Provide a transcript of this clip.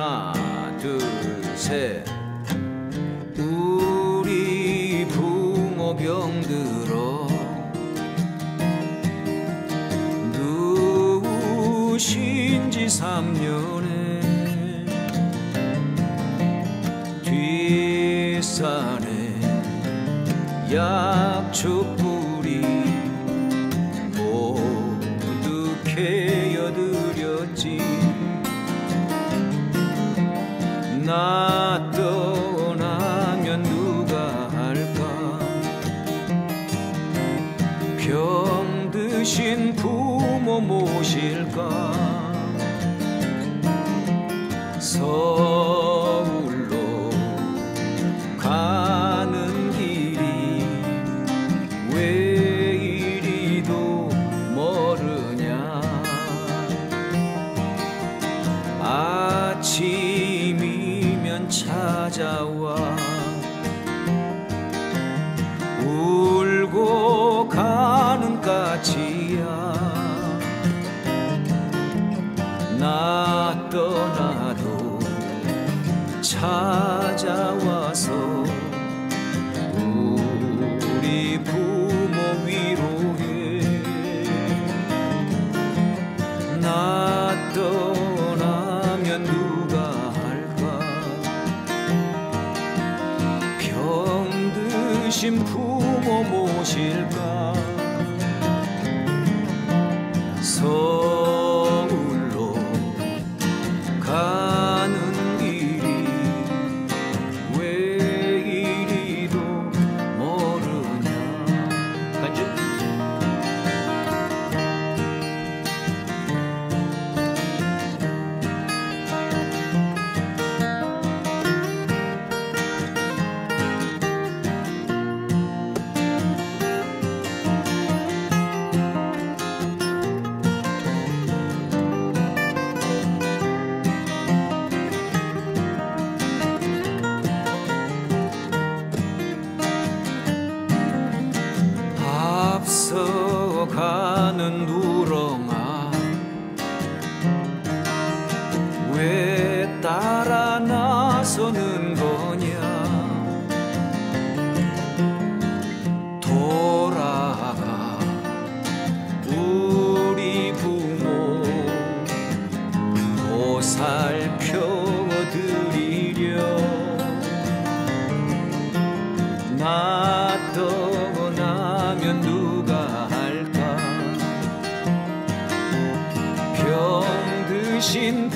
하나 둘셋. 우리 부모 병들어 누우신지 삼년에 뒷산에 약초 뿌리 모두 캐어드렸지 모 모실까? 서울로 가는 길이 왜 이리도 멀으냐? 아침이면 찾아와 찾아와서 우리 부모 위로해. 나 떠나면 누가 할까? 병 드신 부모 모실까? 서 가는 누렁아 왜 따라 나서는 거냐? 돌아가 우리 부모 보살펴 드신